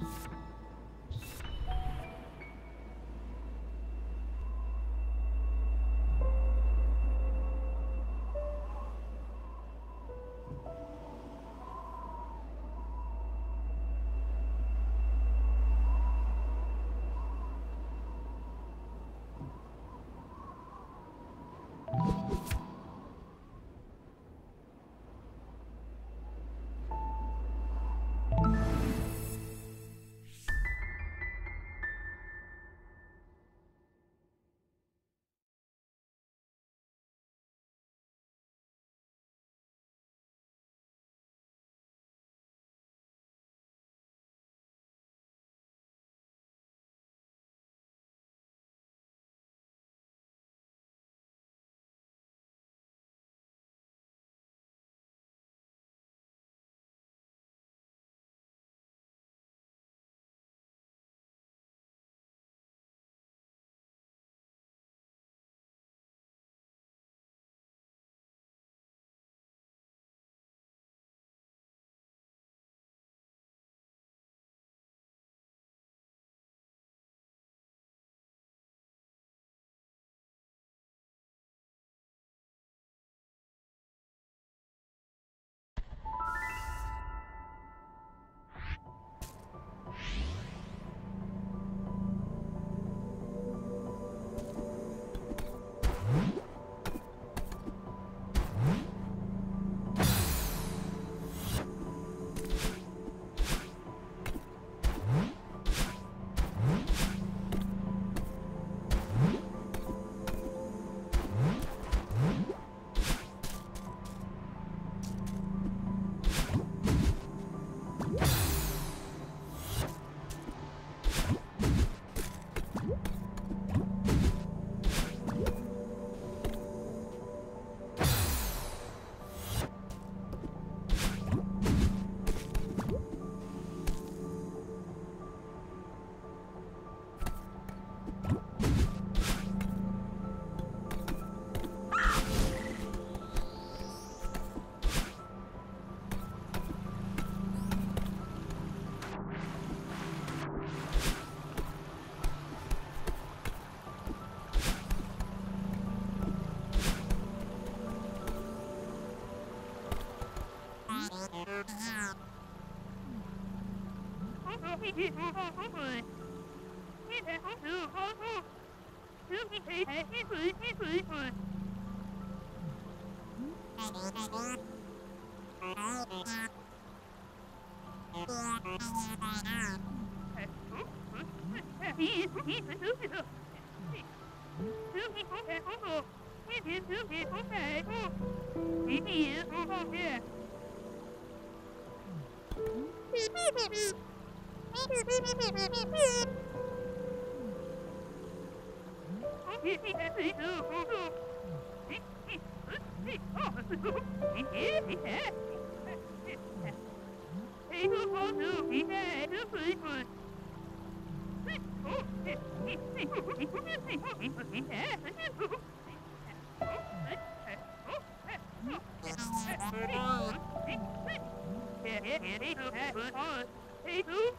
you Beep, beep, beep. It is a Oh,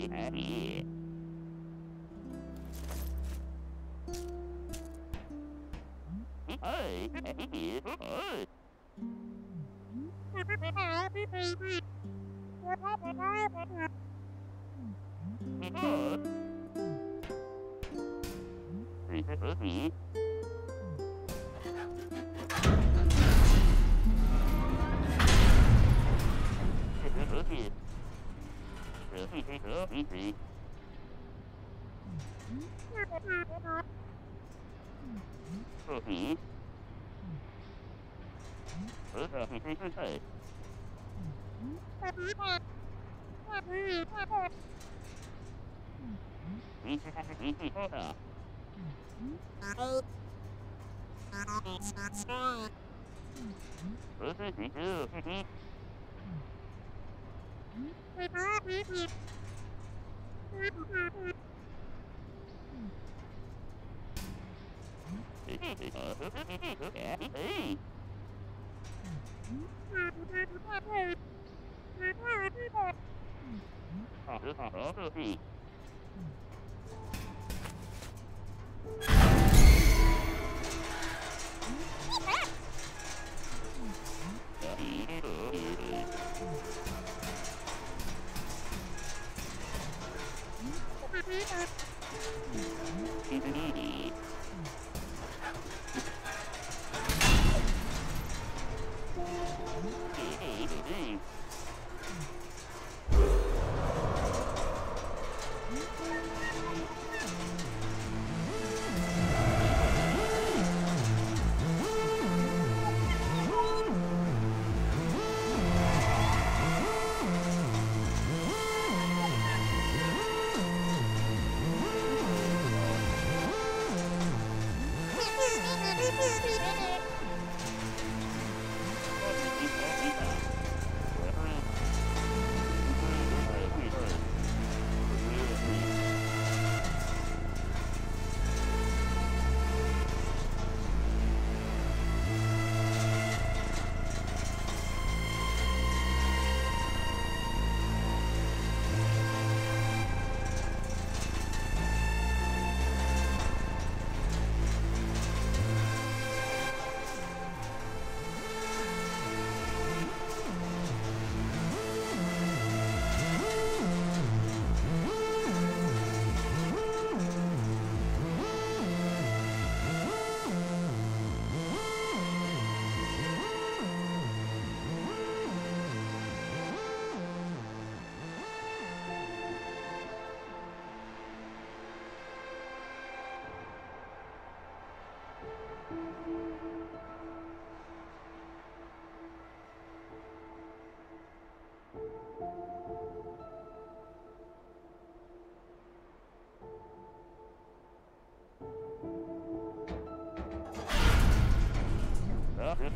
Yeah. Mm-hmm. You Mm-hmm.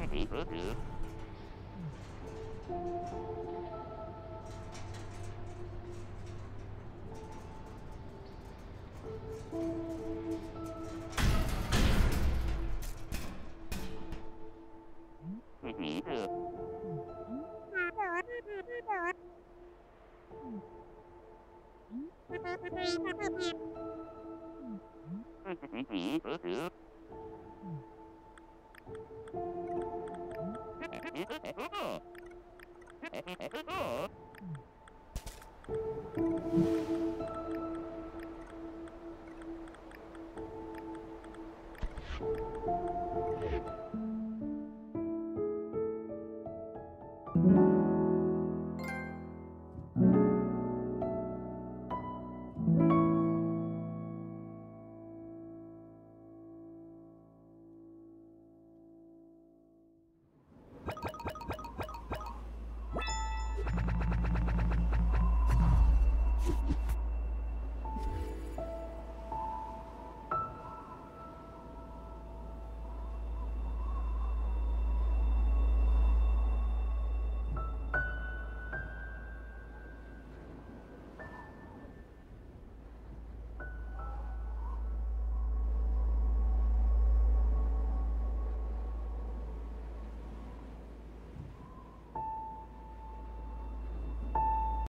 Oh,